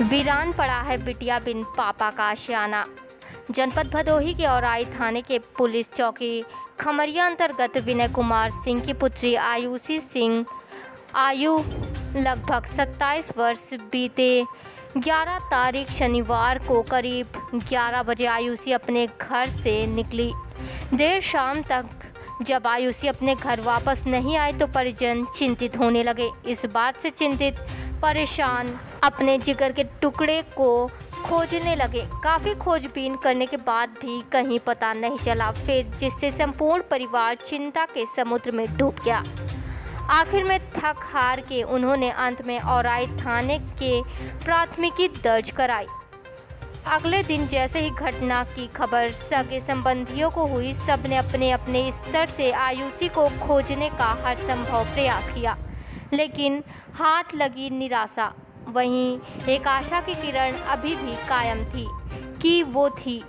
वीरान पड़ा है बिटिया बिन पापा का आशियाना। जनपद भदोही के औराई थाने के पुलिस चौकी, खमरिया अंतर्गत विनय कुमार सिंह की पुत्री आयुषी सिंह, आयु लगभग 27 वर्ष बीते 11 तारीख शनिवार को करीब 11 बजे आयुषी अपने घर से निकली। देर शाम तक जब आयुषी अपने घर वापस नहीं आई तो परिजन चिंतित होने लगे। इस बात से चिंतित, परेशान अपने जिगर के टुकड़े को खोजने लगे। काफ़ी खोजबीन करने के बाद भी कहीं पता नहीं चला। फिर जिससे संपूर्ण परिवार चिंता के समुद्र में डूब गया। आखिर में थक हार के उन्होंने अंत में औराई थाने के प्राथमिकी दर्ज कराई। अगले दिन जैसे ही घटना की खबर सगे संबंधियों को हुई सबने अपने अपने स्तर से आयुषी को खोजने का हर संभव प्रयास किया। लेकिन हाथ लगी निराशा। वहीं एक आशा की किरण अभी भी कायम थी कि वो थी।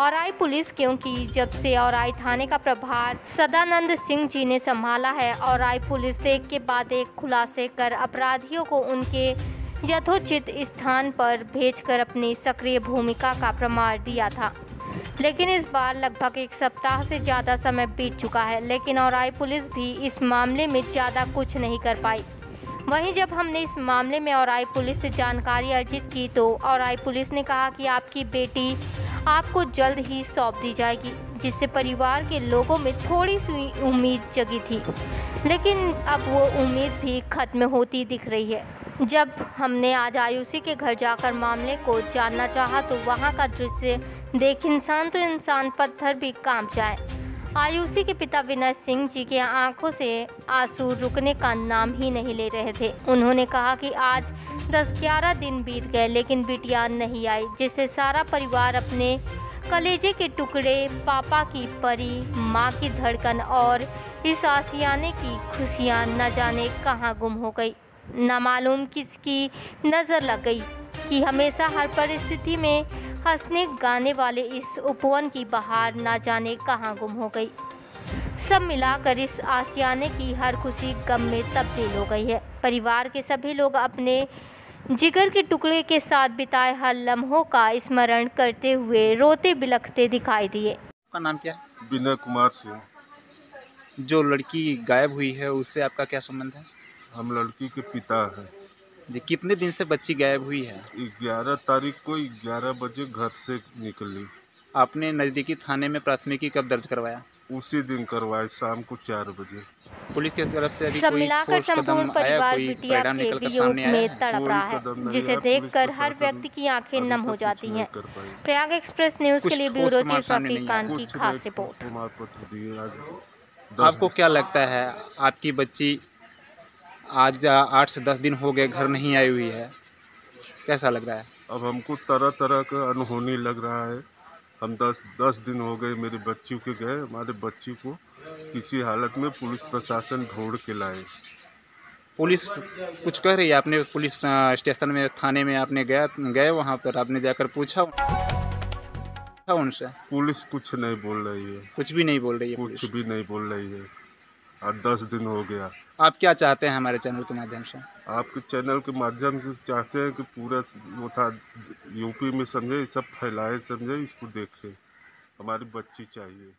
औराई पुलिस, क्योंकि जब से औराई थाने का प्रभार सदानंद सिंह जी ने संभाला है औराई पुलिस एक के बाद एक खुलासे कर अपराधियों को उनके यथोचित स्थान पर भेजकर अपनी सक्रिय भूमिका का प्रमाण दिया था। लेकिन इस बार लगभग एक सप्ताह से ज़्यादा समय बीत चुका है, लेकिन औराई पुलिस भी इस मामले में ज़्यादा कुछ नहीं कर पाई। वहीं जब हमने इस मामले में औराई पुलिस से जानकारी अर्जित की तो औराई पुलिस ने कहा कि आपकी बेटी आपको जल्द ही सौंप दी जाएगी, जिससे परिवार के लोगों में थोड़ी सी उम्मीद जगी थी। लेकिन अब वो उम्मीद भी खत्म होती दिख रही है। जब हमने आज आयुषी के घर जाकर मामले को जानना चाहा तो वहाँ का दृश्य देख इंसान तो इंसान पत्थर भी काँप जाए। आयुषी के पिता विनय सिंह जी के आँखों से आँसू रुकने का नाम ही नहीं ले रहे थे। उन्होंने कहा कि आज 10-11 दिन बीत गए, लेकिन बिटिया नहीं आई जिससे सारा परिवार अपने कलेजे के टुकड़े, पापा की परी, माँ की धड़कन और इस आसियाने की खुशियाँ न जाने कहाँ गुम हो गई। न मालूम किसकी नज़र लग गई कि हमेशा हर परिस्थिति में हंसने गाने वाले इस उपवन की बहार ना जाने कहाँ गुम हो गई। सब मिलाकर इस आसियाने की हर खुशी गम में तब्दील हो गई है। परिवार के सभी लोग अपने जिगर के टुकड़े के साथ बिताए हर लम्हों का स्मरण करते हुए रोते बिलखते दिखाई दिए। आपका नाम क्या? है विनय कुमार सिंह। जो लड़की गायब हुई है उससे आपका क्या संबंध है? हम लड़की के पिता हैं। जी कितने दिन से बच्ची गायब हुई है? ग्यारह तारीख को ग्यारह बजे घर से निकली। आपने नज़दीकी थाने में प्राथमिकी कब दर्ज करवाया? उसी दिन करवाए शाम को चार बजे। पुलिस की तरफ़ से सब मिलाकर संपूर्ण परिवार बिटिया के कर वियोग में तड़प रहा है। जिसे देखकर हर व्यक्ति की आँखें नम हो जाती हैं। प्रयाग एक्सप्रेस न्यूज़ के लिए ब्यूरो चीफ रफीक खान की खास रिपोर्ट। आपको क्या लगता है आपकी बच्ची आज आठ से दस दिन हो गए घर नहीं आई हुई है। कैसा लग रहा है? अब हमको तरह तरह का अनहोनी लग रहा है। हम दस दस दिन हो गए मेरी बच्ची के गए हमारे बच्ची को किसी हालत में पुलिस प्रशासन ढूंढ के लाए। पुलिस कुछ कह रही है आपने? पुलिस स्टेशन में थाने में आपने गया गए वहाँ पर? आपने जाकर पूछा? पूछा उनसे? पुलिस कुछ नहीं बोल रही है। कुछ भी नहीं बोल रही है कुछ भी नहीं बोल रही है। आज दस दिन हो गया। आप क्या चाहते हैं हमारे चैनल के माध्यम से? आपके चैनल के माध्यम से चाहते हैं कि पूरा वो था यूपी में समझे सब फैलाए समझे इसको देखे। हमारी बच्ची चाहिए।